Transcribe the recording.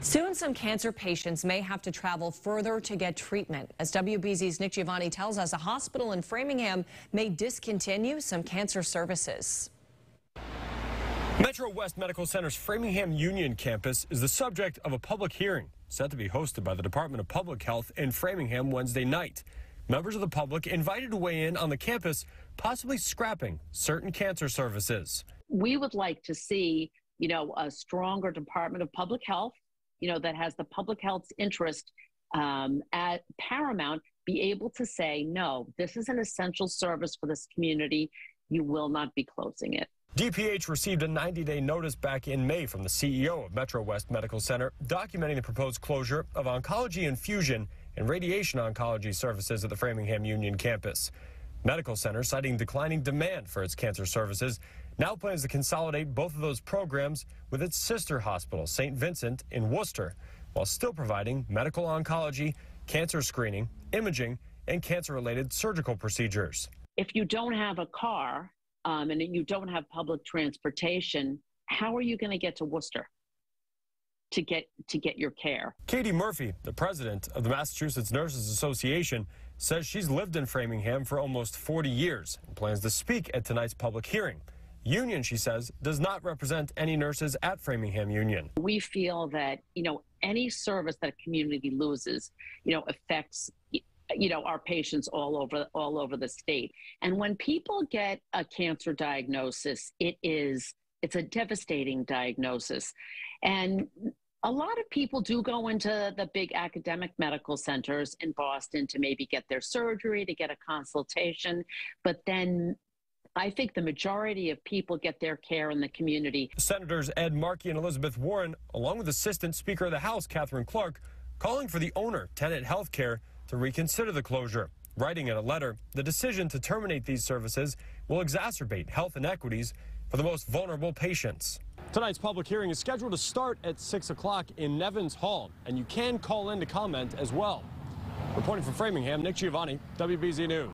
Soon, some cancer patients may have to travel further to get treatment. As WBZ's Nick Giovanni tells us, a hospital in Framingham may discontinue some cancer services. Metro West Medical Center's Framingham Union campus is the subject of a public hearing set to be hosted by the Department of Public Health in Framingham Wednesday night. Members of the public invited to weigh in on the campus, possibly scrapping certain cancer services. We would like to see, you know, a stronger Department of Public Health you know, that has the public health's interest um, at paramount, be able to say, no, this is an essential service for this community. You will not be closing it. DPH received a 90 day notice back in May from the CEO of Metro West Medical Center documenting the proposed closure of oncology infusion and radiation oncology services at the Framingham Union campus. Medical Center, citing declining demand for its cancer services, now plans to consolidate both of those programs with its sister hospital, St. Vincent, in Worcester, while still providing medical oncology, cancer screening, imaging, and cancer related surgical procedures. If you don't have a car um, and you don't have public transportation, how are you going to get to Worcester? to get to get your care. Katie Murphy, the president of the Massachusetts Nurses Association, says she's lived in Framingham for almost 40 years and plans to speak at tonight's public hearing. Union, she says, does not represent any nurses at Framingham Union. We feel that, you know, any service that a community loses, you know, affects you know our patients all over all over the state and when people get a cancer diagnosis it is it's a devastating diagnosis and a lot of people do go into the big academic medical centers in Boston to maybe get their surgery, to get a consultation, but then I think the majority of people get their care in the community. Senators Ed Markey and Elizabeth Warren, along with Assistant Speaker of the House Katherine Clark, calling for the owner, Tenet Healthcare, to reconsider the closure. Writing in a letter, the decision to terminate these services will exacerbate health inequities for the most vulnerable patients. Tonight's public hearing is scheduled to start at 6 o'clock in Nevins Hall, and you can call in to comment as well. Reporting from Framingham, Nick Giovanni, WBZ News.